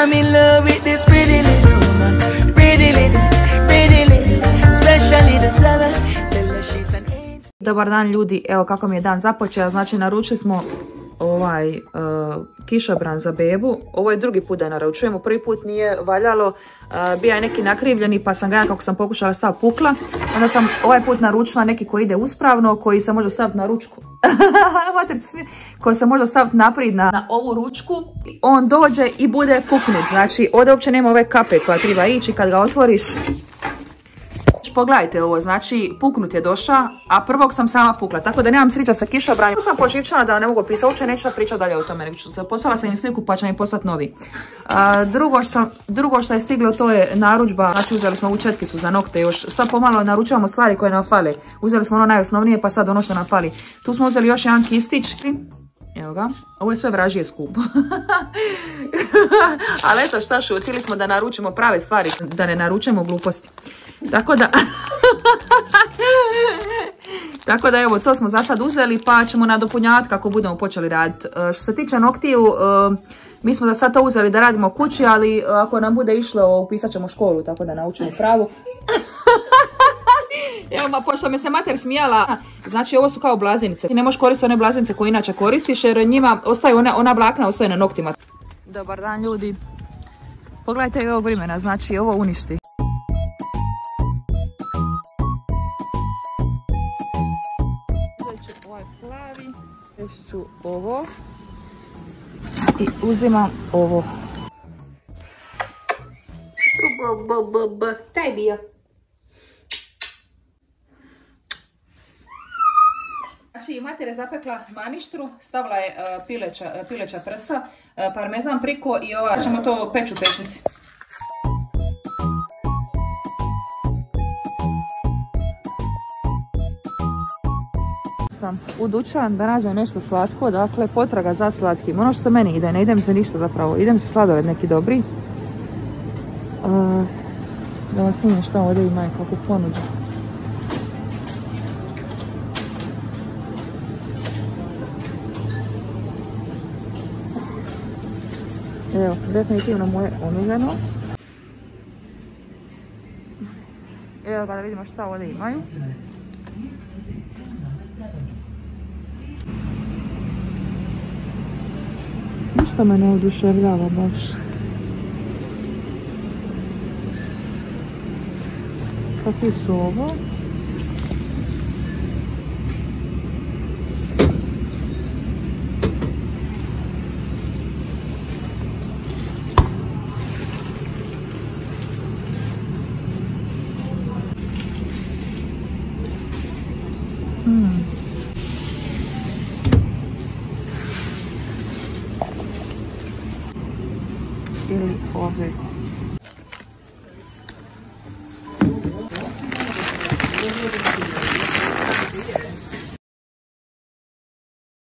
I'm in love with this pretty little woman. Pretty little, pretty little, special little flower. Tell she's an. Dobar dan ljudi, evo kako mi je dan započeo, znači naručili smo ovaj uh, kišobran za bebu. Ovo je drugi put da naručujemo, prvi put nije valjalo, uh, bio je neki nakrivljeni pa sam ga kako sam pokušala stav pukla. Onda sam ovaj put naručila neki koji ide uspravno, koji se može staviti na ručku. koji se može staviti naprijed na, na ovu ručku. On dođe i bude puknut, znači ovdje uopće nema ove kape koja treba ići kad ga otvoriš Pogledajte ovo, znači puknut je došao, a prvog sam sama pukla, tako da nemam srića sa kišobranjem. sam poživčana da ne mogu pisati, uopće neću pričati dalje o tome, poslala sam im sliku pa će mi poslati novi. drugo, što, je stiglo to je narudžba, znači uzeli smo ovu četkicu za nokte još, sad pomalo naručujemo stvari koje nam fale. Uzeli smo ono najosnovnije pa sad ono što nam fali. Tu smo uzeli još jedan kistić, Evo ga, ovo je sve vražije skup. Ali eto šta šutili smo da naručimo prave stvari, da ne naručujemo gluposti. Tako da... Tako da evo, to smo za sad uzeli pa ćemo nadopunjavati kako budemo počeli raditi. E, što se tiče noktiju, e, mi smo za sad to uzeli da radimo kući, ali ako nam bude išlo, upisat ćemo školu, tako da naučimo pravu. Evo, ma, pošto me se mater smijala, znači ovo su kao blazinice. Ti ne možeš koristiti one blazinice koje inače koristiš, jer njima ostaju ona, ona blakna ostaje na noktima. Dobar dan ljudi. Pogledajte ovog vremena, znači ovo uništi. Ću ovo i uzimam ovo. Taj bio. Znači, mater je zapekla maništru, stavila je e, pileća, pileća prsa, e, parmezan priko i ova, ćemo to peći u pečnici. Sam u dućan da nađem nešto slatko, dakle potraga za slatkim. Ono što meni ide, ne idem za ništa zapravo, idem za sladoled neki dobri. da vas snimim šta ovdje ima i kako ponuđu. Evo, definitivno moje omiljeno. Evo ga da vidimo šta ovdje imaju. Ništa me ne oduševljava baš. Kakvi su ovo?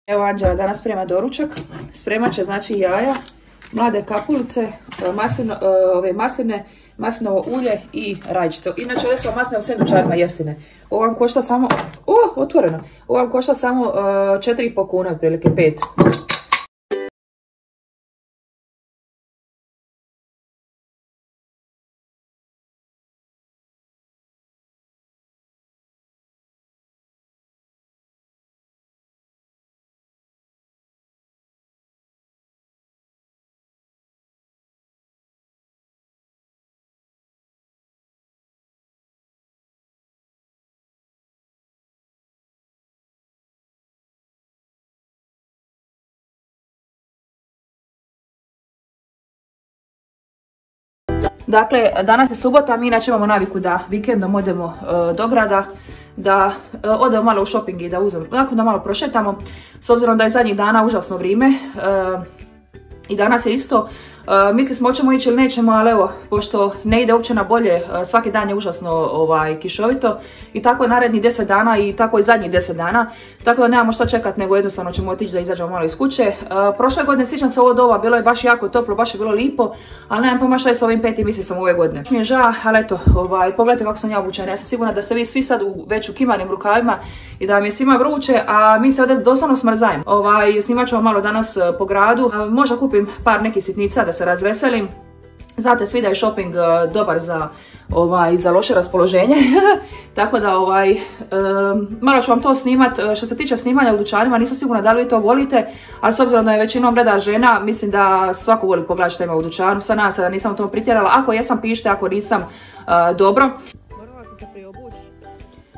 Evo Anđela danas sprema doručak. Spremat će znači jaja, mlade kapulice, e, e, ove masline, maslinovo ulje i rajčice. Inače ovdje su masline u sendučarima jeftine. Ovo vam košta samo, o, otvoreno, ovo vam košta samo 4,5 e, kuna, otprilike 5. Dakle, danas je subota, mi inače imamo naviku da vikendom odemo e, do grada, da e, odemo malo u shopping i da uzmemo, da malo prošetamo, s obzirom da je zadnjih dana užasno vrijeme e, i danas je isto Uh, mislili smo hoćemo ići ili nećemo, ali evo, pošto ne ide uopće na bolje, e, svaki dan je užasno ovaj, kišovito i tako je naredni 10 dana i tako i zadnjih 10 dana, tako da nemamo šta čekat nego jednostavno ćemo otići da izađemo malo iz kuće. Uh, prošle godine sjećam se ovo doba, bilo je baš jako toplo, baš je bilo lipo, ali nemam pojma šta je s ovim petim mjesecom ove godine. Mi je ža, ali eto, ovaj, pogledajte kako sam ja obučena, ja sam sigurna da ste vi svi sad već u kimanim rukavima i da mi je svima vruće, a mi se ovdje doslovno smrzajemo. Ovaj, ću malo danas e, po gradu, možda kupim par nekih sitnica da se razveselim. Znate svi da je shopping e, dobar za, ovaj, za loše raspoloženje, tako da ovaj, e, malo ću vam to snimat. E, što se tiče snimanja u dućanima, nisam sigurna da li vi to volite, ali s obzirom da je većinom gleda žena, mislim da svako voli pogledati što ima u dućanu. Sad nadam se da nisam to pritjerala. Ako jesam, pišite, ako nisam, dobro. Morala sam se priobući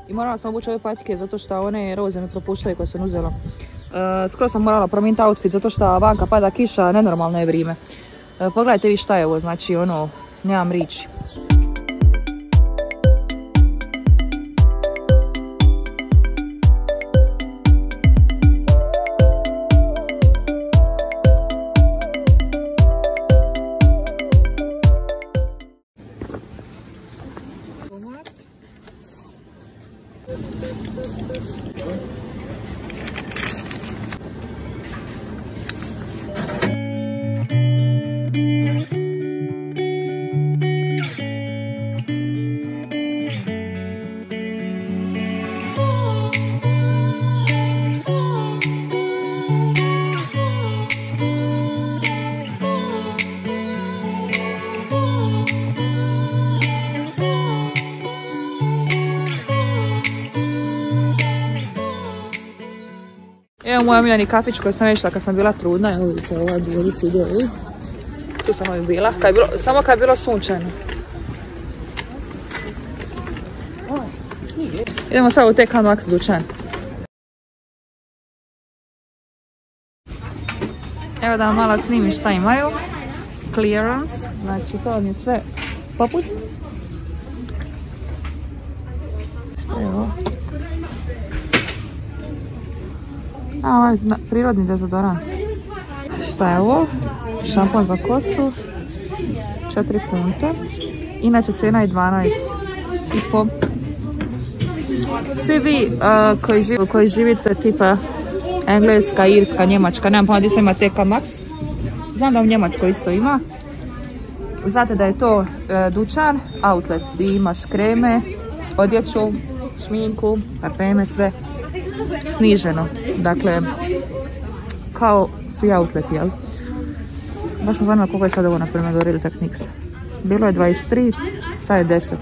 i morala sam obući ove patike zato što one roze mi propuštaju koje sam uzela. skoro sam morala promijeniti outfit zato što vanka pada kiša, nenormalno je vrijeme. Pogledajte vi šta je ovo, znači ono, nemam riči. Evo moj omiljeni kafić koji sam išla kad sam bila trudna. Evo vidite, ova dvori ide, Tu sam ovdje bila, kad bilo, samo kad je bilo sunčano. Idemo sad u te Canvax dućan. Evo da vam malo snimim šta imaju. Clearance, znači to vam je sve popust. Što je ovo? A, ovaj prirodni dezodorans. Šta je ovo? Šampon za kosu. 4 funta. Inače cena je 12 i po. Svi vi koji, živite tipa Engleska, Irska, Njemačka, nemam pa gdje se ima TK Max. Znam da u Njemačkoj isto ima. Znate da je to e, dućan, outlet, gdje imaš kreme, odjeću, šminku, parfeme, sve sniženo. Dakle, kao svi outleti, jel? Baš me zanima koliko je sad ovo, na primjer, do Real Techniques. Bilo je 23, sad je 10.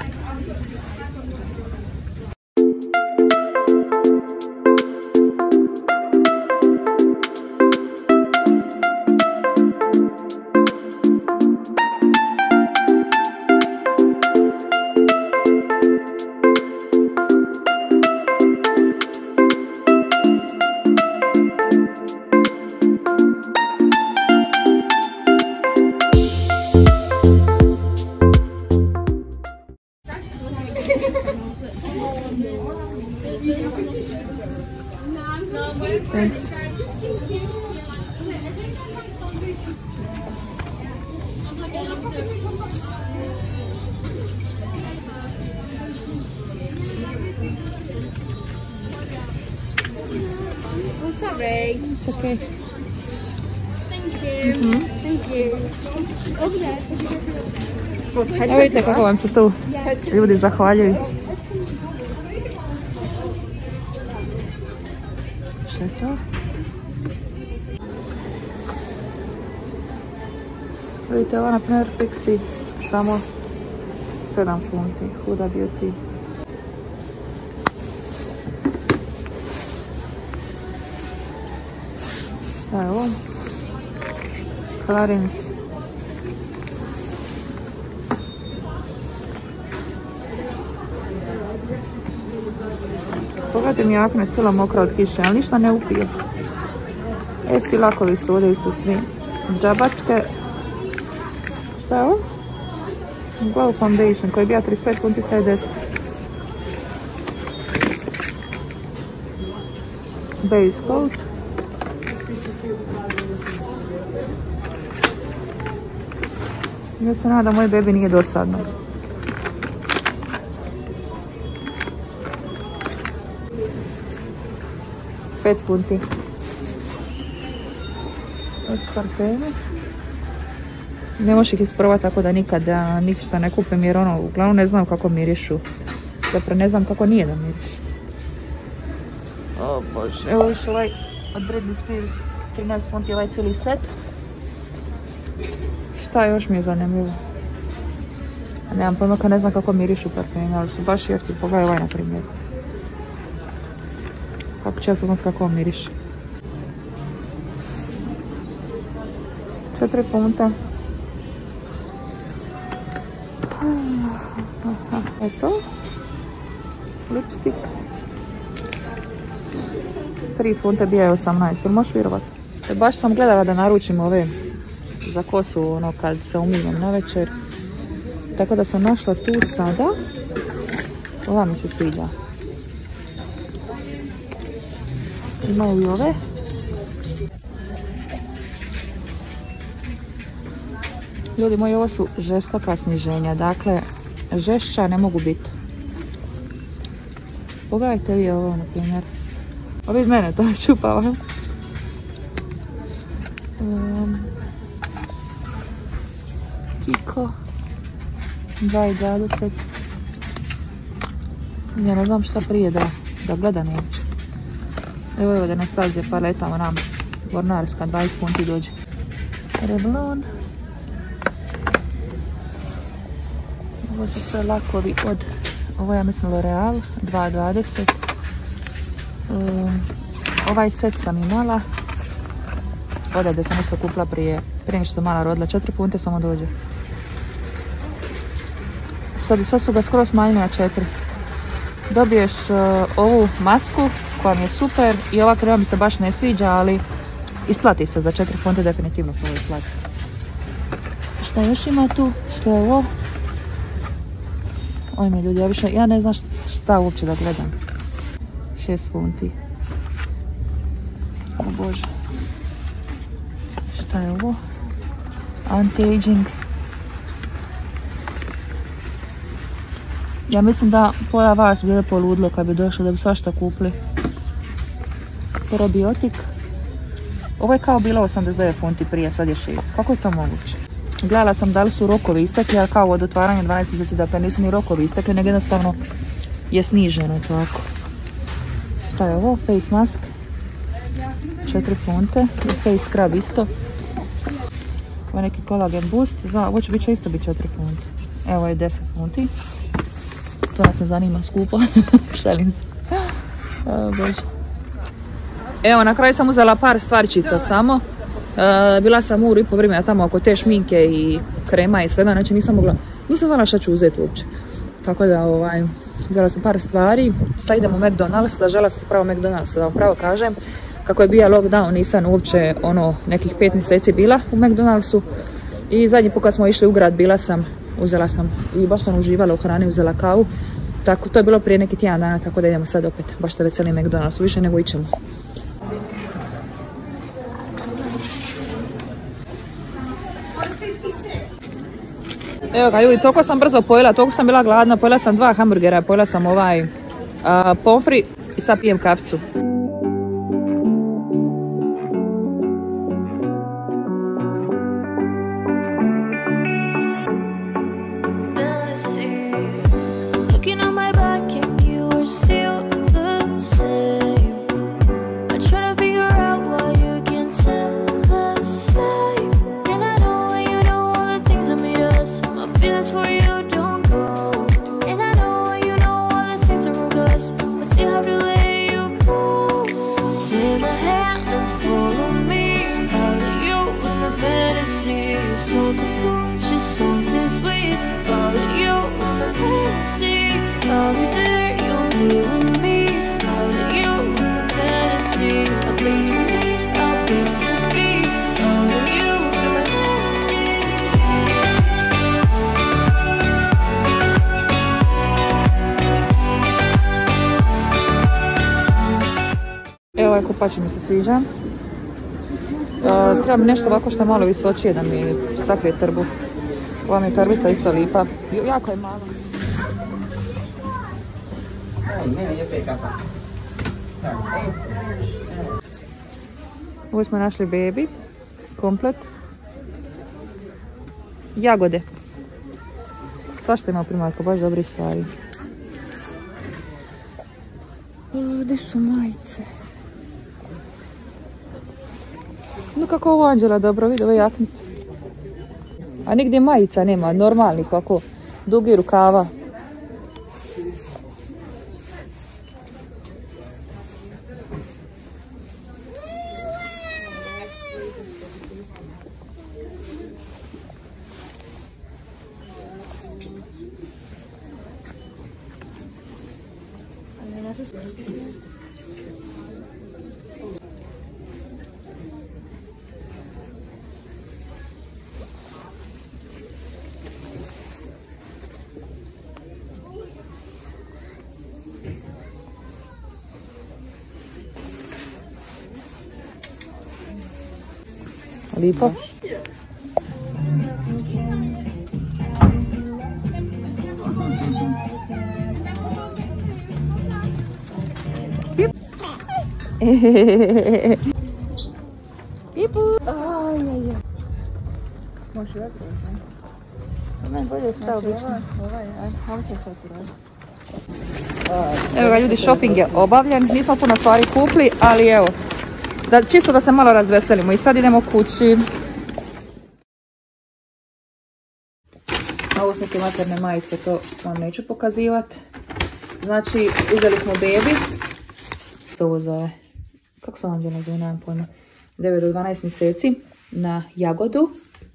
Thanks. I'm sorry. It's okay. Thank you. Mm -hmm. Thank you. Over there. Evo vidite kako vam se tu ljudi to? Vidite ovo na primjer Pixi samo 7 funti. Huda Beauty. Šta je ovo? Clarins. Pogledajte mi jakne cijela mokra od kiše, ali ništa ne upije. E, si lakovi su ovdje isto svi. Džabačke. Šta je ovo? Glow Foundation koji je bio 35 funti, sad je 10. Base coat. Ja se nadam da moj bebi nije dosadno. 5 funti. Ovo su parfeme. Ne možeš ih isprobati tako da nikada ništa ne kupim jer ono, uglavnom ne znam kako mirišu. Zapravo ne znam kako nije da mirišu. O bože, evo još ovaj od Britney Spears 13 funti ovaj cijeli set. Šta još mi je zanimljivo? Nemam pojma kad ne znam kako mirišu parfemi, ali su baš jeftini. Pogledaj ovaj na primjer. Kako će ja saznat kako on miriše. 4 funta. Eto. Lipstick. 3 funte bija je 18, jel možeš vjerovat? E, Baš sam gledala da naručim ove za kosu ono kad se umijem na večer. Tako da sam našla tu sada. Ova mi se sviđa. Imaju i ove. Ljudi moji, ovo su žestoka sniženja. Dakle, žešća ne mogu biti. Pogledajte vi ovo, na primjer. A vidi mene, to čupava. Kiko. 2,20. Ja ne znam šta prije da, da gledam uopće. Evo od Anastazije paletama nam. Gornarska, 20 funti dođe. Revlon. Ovo su sve lakovi od, ovo ja mislim L'Oreal, 2,20. Um, ovaj set sam imala. Odavde sam isto kupila prije, prije što mala rodila. 4 punte samo dođe. Sad su ga skoro smanjili na 4. Dobiješ uh, ovu masku mi je super i ova krema mi se baš ne sviđa, ali isplati se za 4 funte, definitivno se ovo isplati. Šta još ima tu? Što je ovo? Oj mi ljudi, ja, više, ja ne znam šta, šta uopće da gledam. 6 funti. O bože. Šta je ovo? Anti-aging. Ja mislim da pola vas bile poludlo kad bi došlo da bi svašta kupili. Probiotik. Ovo je kao bilo 89 funti prije, sad je 6. Kako je to moguće? Gledala sam da li su rokovi istekli, ali kao od otvaranja 12 mjeseci dakle nisu ni rokovi istekli, nego jednostavno je sniženo tako. Šta je ovo? Face mask. 4 funte. I face scrub isto. Ovo je neki kolagen boost. Za, ovo će biti isto biti 4 funte. Evo je 10 funti. To nas ne zanima skupo. Šalim se. Bože. Evo, na kraju sam uzela par stvarčica samo. E, bila sam uru i po vremena tamo oko te šminke i krema i svega, znači nisam mogla, nisam znala šta ću uzeti uopće. Tako da, ovaj, uzela sam par stvari. Sad idem u McDonald's, da žela sam pravo McDonald's, da vam pravo kažem. Kako je bio lockdown, nisam uopće ono nekih pet mjeseci bila u McDonald'su. I zadnji put kad smo išli u grad, bila sam, uzela sam i baš sam uživala u hrani, uzela kavu. Tako, to je bilo prije neki tjedan dana, tako da idemo sad opet. Baš se veselim McDonald'su, više nego ićemo. Evo ga ljudi, toliko sam brzo pojela, toliko sam bila gladna, pojela sam dva hamburgera, pojela sam ovaj a, pomfri i sad pijem kaficu. Kupač mi se sviđa. E, treba mi nešto ovako što je malo visočije da mi sakrije trbu. Ova mi je torbica isto lipa. Jako je mala. Ovo smo našli bebi. Komplet. Jagode. Svašta ima u baš dobri stvari. Ovdje su majice. No kako ovo Anđela dobro, vidi ove jaknice. A nigdje majica nema, normalnih ovako dugi rukava. Lipo. Pipu. Evo ga ljudi, shopping je obavljen, nismo puno stvari kupli, ali evo, da, čisto da se malo razveselimo i sad idemo kući. Ovo su neke materne majice, to vam neću pokazivat. Znači, uzeli smo bebi. Što ovo zove? Kako se vam zove, nemam pojma. 9 do 12 mjeseci na jagodu.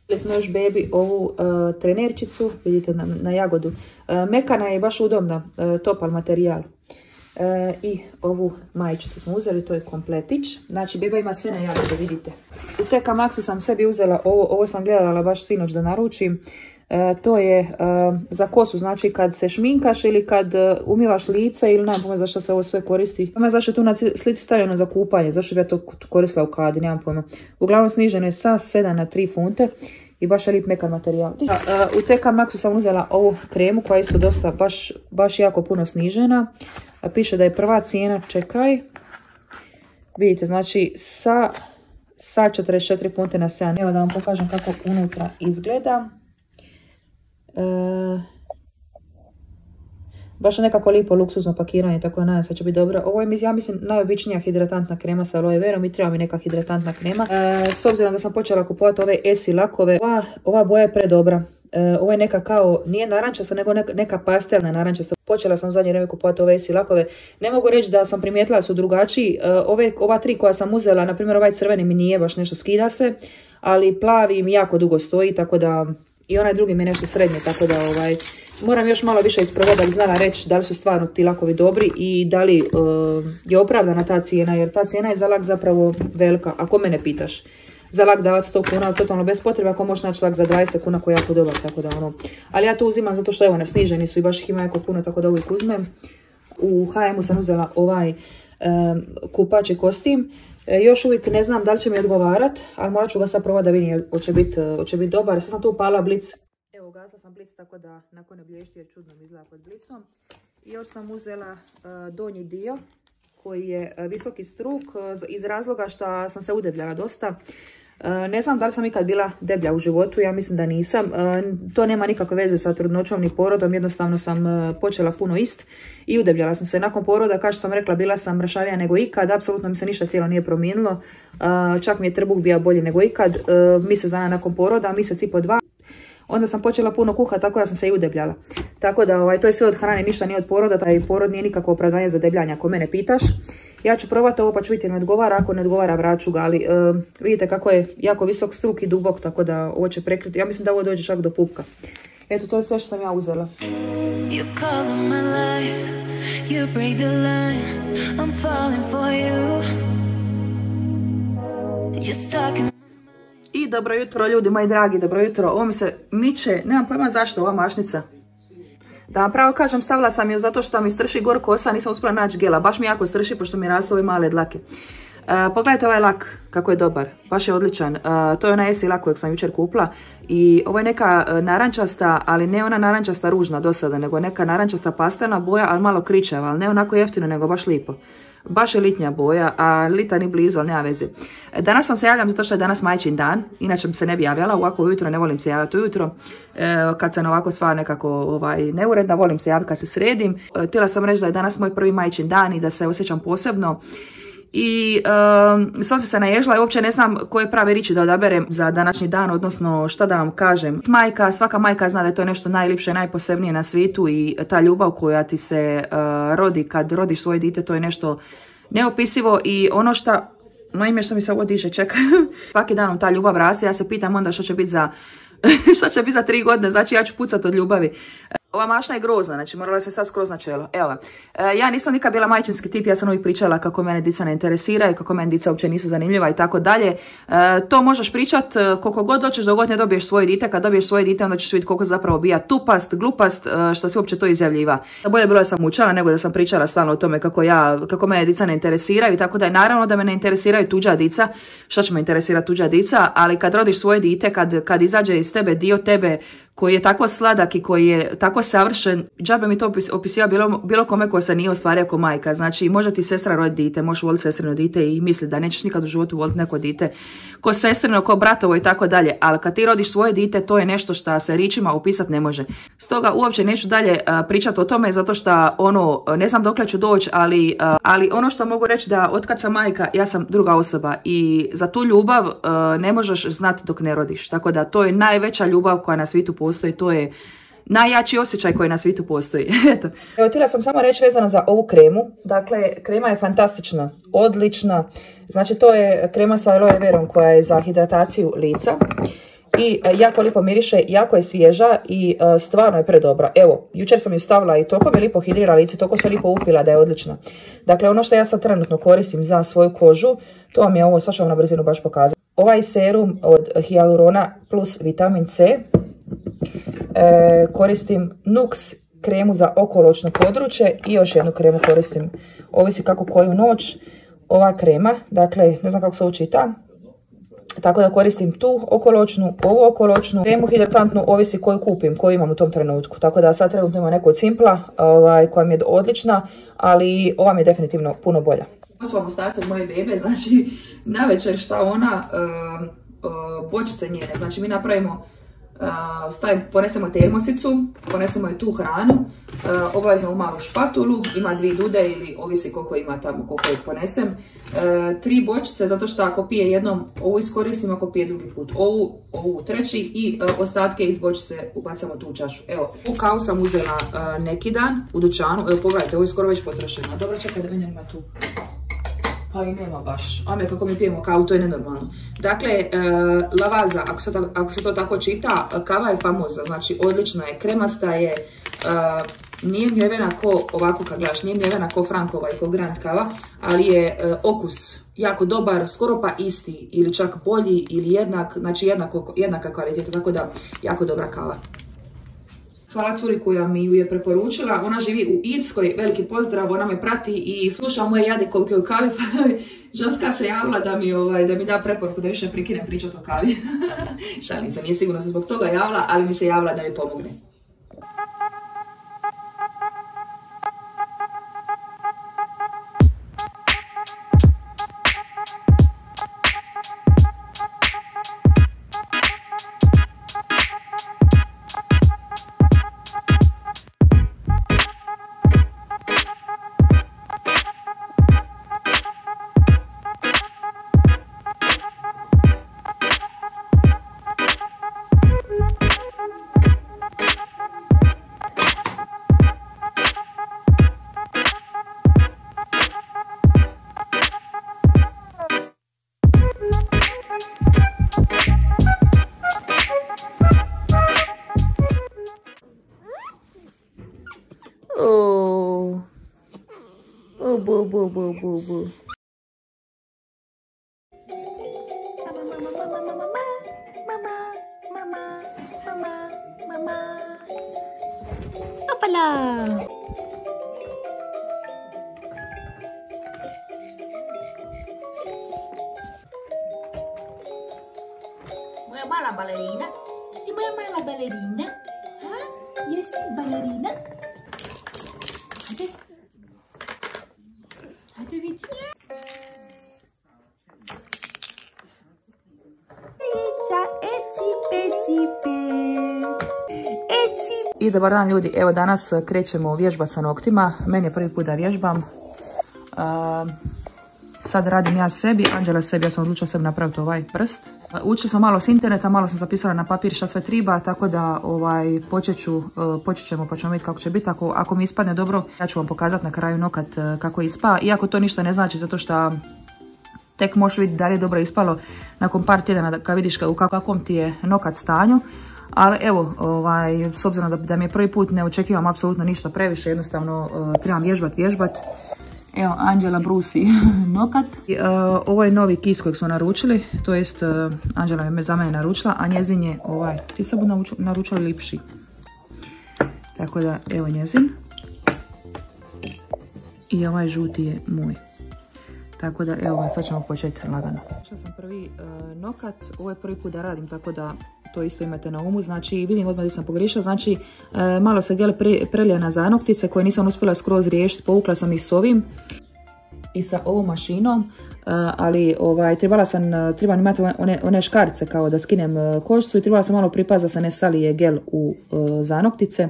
Uzeli smo još bebi ovu e, trenerčicu, vidite na, na jagodu. E, mekana je baš udobna, e, topal materijal. E, I ovu majičicu smo uzeli, to je kompletić. Znači, beba ima sve na jagode, vidite. U Teka Maxu sam sebi uzela ovo, ovo sam gledala baš sinoć da naručim. E, to je e, za kosu, znači kad se šminkaš ili kad umivaš lice ili nemam pojma zašto se ovo sve koristi. Nema zašto je tu na ci- slici stavljeno za kupanje, zašto bi ja to koristila u kadi, nemam pojma. Uglavnom sniženo je sa 7 na 3 funte i baš je lip mekan materijal. U TK Maxu sam uzela ovu kremu koja je isto dosta, baš jako puno snižena. A piše da je prva cijena, čekaj, vidite, znači sa, sa 44 funte na 7. Evo da vam pokažem kako unutra izgleda. E, baš nekako lipo luksuzno pakiranje, tako da nadam se će biti dobro. Ovo je, ja mislim, najobičnija hidratantna krema sa aloe verom i treba mi neka hidratantna krema. E, s obzirom da sam počela kupovati ove esi lakove, ova, ova boja je predobra. E, ovo je neka kao, nije narančasta, nego neka, pastelna narančasta. Počela sam zadnje vrijeme kupovati ove esi lakove. Ne mogu reći da sam primijetila da su drugačiji. E, ove, ova tri koja sam uzela, na primjer ovaj crveni mi nije baš nešto skida se, ali plavi mi jako dugo stoji, tako da i onaj drugi mi je nešto srednje, tako da ovaj, moram još malo više isprobati da bi znala reći da li su stvarno ti lakovi dobri i da li eh, je opravdana ta cijena, jer ta cijena je za lak zapravo velika, ako mene pitaš. Za lak davati 100 kuna, totalno bez potrebe, ako možeš naći lak za 20 kuna koji je jako dobar, tako da ono. Ali ja to uzimam zato što evo, na sniženi su i baš ih ima jako puno, tako da uvijek uzmem. U H&M-u sam uzela ovaj em, kupač i kostim. E, još uvijek ne znam da li će mi odgovarat, ali morat ću ga sad probati da vidim hoće biti bit dobar. Sad sam tu upala blic. Sam blic tako da nakon ne blješti jer čudno mi izgleda pod blicom. I još sam uzela e, donji dio koji je e, visoki struk e, iz razloga što sam se udebljala dosta. Ne znam da li sam ikad bila deblja u životu, ja mislim da nisam. To nema nikakve veze sa trudnoćom ni porodom, jednostavno sam počela puno ist i udebljala sam se. Nakon poroda, kao što sam rekla, bila sam mršavija nego ikad, apsolutno mi se ništa tijelo nije promijenilo. Čak mi je trbuh bio bolji nego ikad. Mjesec dana nakon poroda, mjesec i po dva. Onda sam počela puno kuhati, tako da sam se i udebljala. Tako da ovaj, to je sve od hrane, ništa nije od poroda, taj porod nije nikakvo opravdanje za debljanje ako mene pitaš. Ja ću probati ovo pa ću vidjeti mi odgovara, ako ne odgovara vraću ga, ali e, vidite kako je jako visok struk i dubok, tako da ovo će prekriti. Ja mislim da ovo dođe čak do pupka. Eto, to je sve što sam ja uzela. I dobro jutro ljudi moji dragi, dobro jutro. Ovo mi se miče, nemam pojma zašto ova mašnica. Da vam pravo kažem, stavila sam ju zato što mi strši gor kosa, nisam uspjela naći gela. Baš mi jako strši pošto mi rastu ove male dlake. E, pogledajte ovaj lak, kako je dobar, baš je odličan. E, to je onaj esi lak kojeg sam jučer kupila. I ovo je neka e, narančasta, ali ne ona narančasta ružna do sada, nego neka narančasta pastelna boja, ali malo kričeva, ali ne onako jeftino, nego baš lipo. Baš je litnja boja, a lita ni blizu, ali nema veze. Danas vam se javljam zato što je danas majčin dan, inače se ne bi javljala, ovako ujutro ne volim se javljati ujutro, e, kad sam ovako sva nekako ovaj, neuredna, volim se javiti kad se sredim. E, Htjela sam reći da je danas moj prvi majčin dan i da se osjećam posebno i um, sam se naježila i uopće ne znam koje prave riči da odaberem za današnji dan, odnosno šta da vam kažem. Majka, svaka majka zna da je to nešto najlipše, najposebnije na svijetu i ta ljubav koja ti se uh, rodi kad rodiš svoje dite, to je nešto neopisivo i ono što no ime što mi se ovo diže, čeka. Svaki dan ta ljubav raste, ja se pitam onda što će biti za šta će biti za tri godine, znači ja ću pucat od ljubavi. Ova mašna je grozna, znači morala se stav skroz na čelo. Evo. E, ja nisam nikad bila majčinski tip, ja sam uvijek pričala kako mene dica ne interesiraju, kako mene dica uopće nisu zanimljiva i tako dalje. E, to možeš pričat e, koliko god doćeš, dok god ne dobiješ svoje dite. Kad dobiješ svoje dite, onda ćeš vidjeti koliko zapravo bija tupast, glupast, što se uopće to izjavljiva. Bolje bilo da sam učala nego da sam pričala stalno o tome kako ja, kako mene dica ne interesiraju i tako da je naravno da me ne interesiraju tuđa dica. Šta će me interesirati tuđa dica, ali kad rodiš svoje dite, kad, kad izađe iz tebe dio tebe koji je tako sladak i koji je tako savršen, džabe mi to opisiva bilo, bilo kome ko se nije ostvario kao majka. Znači, može ti sestra roditi dite, možeš voliti sestrino dite i misli da nećeš nikad u životu voliti neko dite, ko sestrino, ko bratovo i tako dalje, ali kad ti rodiš svoje dite, to je nešto što se ričima opisat ne može. Stoga uopće neću dalje pričati o tome, zato što ono, ne znam dokle ću doći, ali, ali ono što mogu reći da otkad sam majka, ja sam druga osoba i za tu ljubav ne možeš znati dok ne rodiš. Tako da to je najveća ljubav koja na svijetu postoji, to je najjači osjećaj koji na svijetu postoji. Evo, htjela sam samo reći vezano za ovu kremu. Dakle, krema je fantastična, odlična. Znači, to je krema sa aloe verom koja je za hidrataciju lica. I e, jako lipo miriše, jako je svježa i e, stvarno je predobra. Evo, jučer sam ju stavila i toliko mi lipo hidrira lice, toliko se lipo upila da je odlična. Dakle, ono što ja sad trenutno koristim za svoju kožu, to vam je ovo, sva na brzinu baš pokazati. Ovaj serum od Hyalurona plus vitamin C, E, koristim Nux kremu za okoločno područje i još jednu kremu koristim, ovisi kako koju noć, ova krema, dakle ne znam kako se učita, tako da koristim tu okoločnu, ovu okoločnu, kremu hidratantnu, ovisi koju kupim, koju imam u tom trenutku. Tako da sad trenutno imam neku od Simpla, ovaj, koja mi je odlična, ali ova mi je definitivno puno bolja. Ovo vam od moje bebe, znači na večer šta ona, uh, uh, bočice njene, znači mi napravimo stavim, ponesemo termosicu, ponesemo je tu hranu, obavezno u malu špatulu, ima dvije dude ili ovisi koliko ima tamo, koliko je ponesem. Tri bočice, zato što ako pije jednom, ovu iskoristim, ako pije drugi put, ovu, ovu treći i ostatke iz bočice ubacamo tu u čašu. Evo, u kavu sam uzela neki dan u dućanu, evo pogledajte, ovo je skoro već potrošeno. Dobro, čekaj da vidim ima tu. Pa i nema baš. Ame kako mi pijemo kavu, to je nenormalno. Dakle, e, lavaza, ako se, to, tako čita, kava je famozna, znači odlična je, kremasta je, e, nije mljevena ko, ovako kad gledaš, nije mljevena ko Frankova i ko Grand kava, ali je e, okus jako dobar, skoro pa isti ili čak bolji ili jednak, znači jednaka kvaliteta, tako da jako dobra kava. Hvala curi koja mi ju je preporučila. Ona živi u Irskoj, veliki pozdrav, ona me prati i sluša moje jade kolike u kavi. Ženska se javila da mi, ovaj, da mi da preporuku da više prikinem pričati o kavi. Šalim se, nije sigurno se zbog toga javila, ali mi se javila da mi pomogne. bobo. Apala. Moya mala balerina. Sti moya mala balerina? Ha? Yesi balerina. Ade. I dobar dan ljudi, evo danas krećemo vježba sa noktima, meni je prvi put da vježbam. sad radim ja sebi, Anđela sebi, ja sam odlučila sebi napraviti ovaj prst. Učila sam malo s interneta, malo sam zapisala na papir šta sve triba, tako da ovaj, počet, ću, uh, počet ćemo pa ćemo vidjeti kako će biti. Ako, ako mi ispadne dobro, ja ću vam pokazati na kraju nokat kako ispa. Iako to ništa ne znači, zato što tek možeš vidjeti da li je dobro ispalo nakon par tjedana kad vidiš u kakvom ti je nokat stanju. Ali evo, ovaj, s obzirom da, da mi je prvi put ne očekivam apsolutno ništa previše, jednostavno uh, trebam vježbat, vježbat. Evo, Anđela brusi nokat. I, uh, ovo je novi kis kojeg smo naručili, to jest uh, Anđela je za mene naručila, a njezin je ovaj, ti se budu naručili lipši. Tako da, evo njezin. I ovaj žuti je moj. Tako da, evo, sad ćemo početi lagano. Našla sam prvi uh, nokat, ovo je prvi put da radim, tako da to isto imate na umu. Znači, vidim odmah da sam pogriješila, znači e, malo se gel pre, prelija na zanoktice koje nisam uspjela skroz riješiti, povukla sam ih s ovim i sa ovom mašinom. Uh, ali ovaj, trebala sam, trebala imati one, one škarce kao da skinem uh, košcu i trebala sam malo pripaziti da se ne salije gel u zanoktice.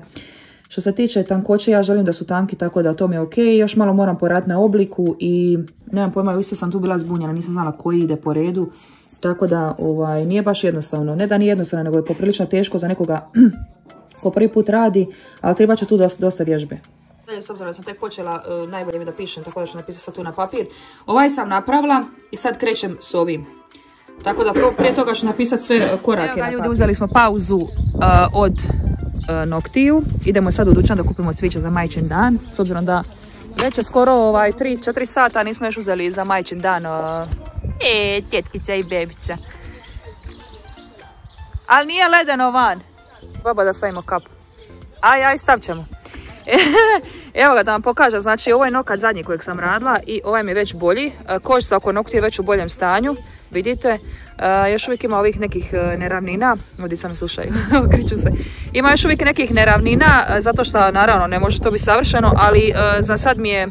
Što se tiče tankoće, ja želim da su tanki, tako da to mi je ok. Još malo moram poraditi na obliku i nemam pojma, isto sam tu bila zbunjena, nisam znala koji ide po redu. Tako da ovaj, nije baš jednostavno. Ne da nije jednostavno, nego je poprilično teško za nekoga ko prvi put radi, ali treba će tu dosta, dosta vježbe. S obzirom da sam tek počela, uh, najbolje mi da pišem, tako da ću napisati sad tu na papir. Ovaj sam napravila i sad krećem s ovim. Tako da prvo prije toga ću napisati sve korake Evo ga, ljudi, uzeli smo pauzu uh, od uh, noktiju. Idemo sad u dućan da kupimo cviće za majčin dan. S obzirom da već je skoro ovaj, 3-4 sata, nismo još uzeli za majčin dan E, tjetkica i bebica. Ali nije ledeno van. Baba da stavimo kapu. Aj, aj, stavit ćemo. Evo ga da vam pokažem, znači ovo je nokat zadnji kojeg sam radila i ovaj mi je već bolji. E, Kožica oko nokti je već u boljem stanju, vidite. E, još uvijek ima ovih nekih e, neravnina, ovdje sam slušaj, okriću se. Ima još uvijek nekih neravnina, zato što naravno ne može to biti savršeno, ali za sad mi je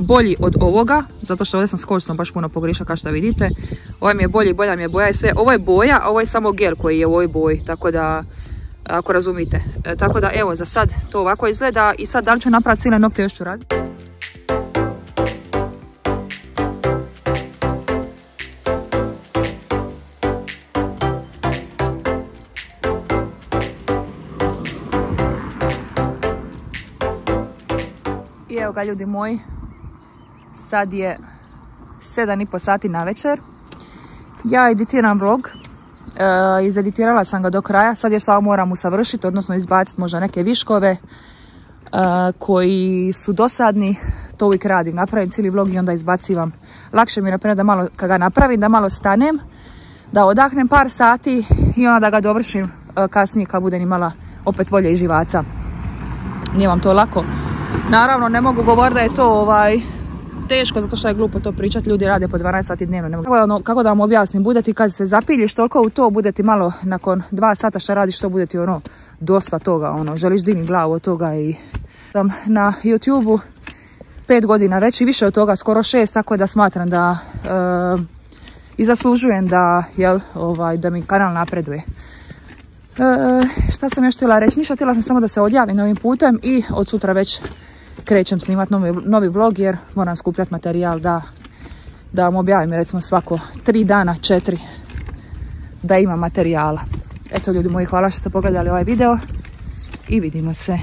bolji od ovoga, zato što ovdje sam s kožicom baš puno pogriša kao što vidite. Ovaj mi je bolji, bolja mi je boja i sve. Ovo je boja, a ovo je samo gel koji je u ovoj boji, tako da, ako razumite. E, tako da, evo, za sad to ovako izgleda i sad da li ću napraviti cijele nokte još ću razbiti. Evo ga ljudi moji, sad je 7,5 sati na večer. Ja editiram vlog, e, izeditirala sam ga do kraja, sad još samo moram usavršiti, odnosno izbaciti možda neke viškove e, koji su dosadni, to uvijek radim, napravim cijeli vlog i onda izbacivam. Lakše mi je naprimjer da malo, kad ga napravim, da malo stanem, da odahnem par sati i onda da ga dovršim e, kasnije kad budem imala opet volje i živaca. Nije vam to lako. Naravno, ne mogu govoriti da je to ovaj, teško zato što je glupo to pričati, ljudi rade po 12 sati dnevno. Ono, kako da vam objasnim, bude ti kad se zapiljiš toliko u to, bude ti malo nakon dva sata šta radiš, to bude ti ono dosta toga, ono, želiš dini glavu od toga i sam na YouTube-u pet godina već i više od toga, skoro šest, tako da smatram da e, i zaslužujem da, jel, ovaj, da mi kanal napreduje. E, šta sam još htjela reći? Ništa, htjela sam samo da se odjavim ovim putem i od sutra već krećem snimat novi, novi vlog jer moram skupljati materijal da, da vam objavim recimo svako tri dana, četiri da ima materijala. Eto ljudi moji, hvala što ste pogledali ovaj video i vidimo se